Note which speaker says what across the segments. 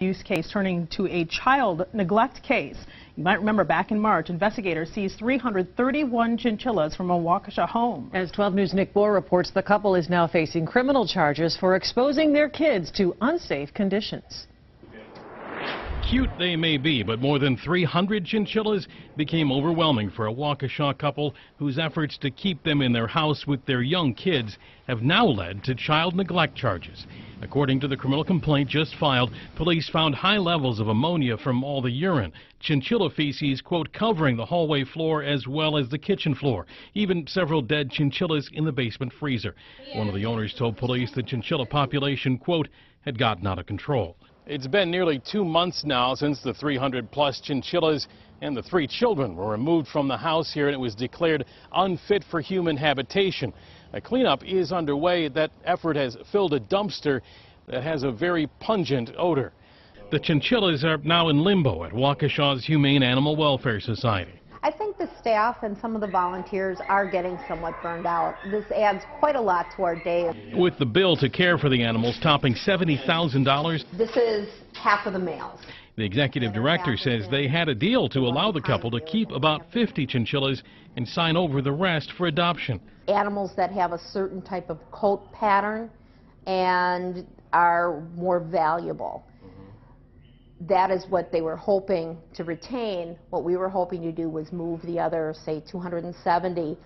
Speaker 1: abuse case turning to a child neglect case. You might remember back in March, investigators seized 331 chinchillas from a Waukesha home.
Speaker 2: As 12 News' Nick Bohr reports, the couple is now facing criminal charges for exposing their kids to unsafe conditions.
Speaker 3: Cute they may be, but more than 300 chinchillas became overwhelming for a Waukesha couple whose efforts to keep them in their house with their young kids have now led to child neglect charges. According to the criminal complaint just filed, police found high levels of ammonia from all the urine, chinchilla feces, quote, covering the hallway floor as well as the kitchen floor, even several dead chinchillas in the basement freezer. One of the owners told police the chinchilla population, quote, had gotten out of control. It's been nearly two months now since the 300 plus chinchillas and the three children were removed from the house here and it was declared unfit for human habitation. A cleanup is underway. That effort has filled a dumpster that has a very pungent odor. The chinchillas are now in limbo at Waukesha's Humane Animal Welfare Society.
Speaker 4: I think the staff and some of the volunteers are getting somewhat burned out. This adds quite a lot to our day.
Speaker 3: With the bill to care for the animals topping $70,000.
Speaker 4: This is half of the males.
Speaker 3: The executive director says they had a deal to allow the couple to keep about 50 chinchillas and sign over the rest for adoption.
Speaker 4: Animals that have a certain type of coat pattern and are more valuable that is what they were hoping to retain. What we were hoping to do was move the other, say, 270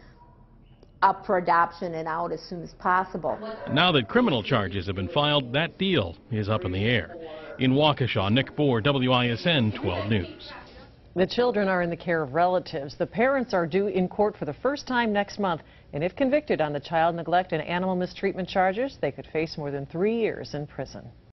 Speaker 4: up for adoption and out as soon as possible.
Speaker 3: Now that criminal charges have been filed, that deal is up in the air. In Waukesha, Nick Bohr, WISN 12 News.
Speaker 2: The children are in the care of relatives. The parents are due in court for the first time next month, and if convicted on the child neglect and animal mistreatment charges, they could face more than three years in prison.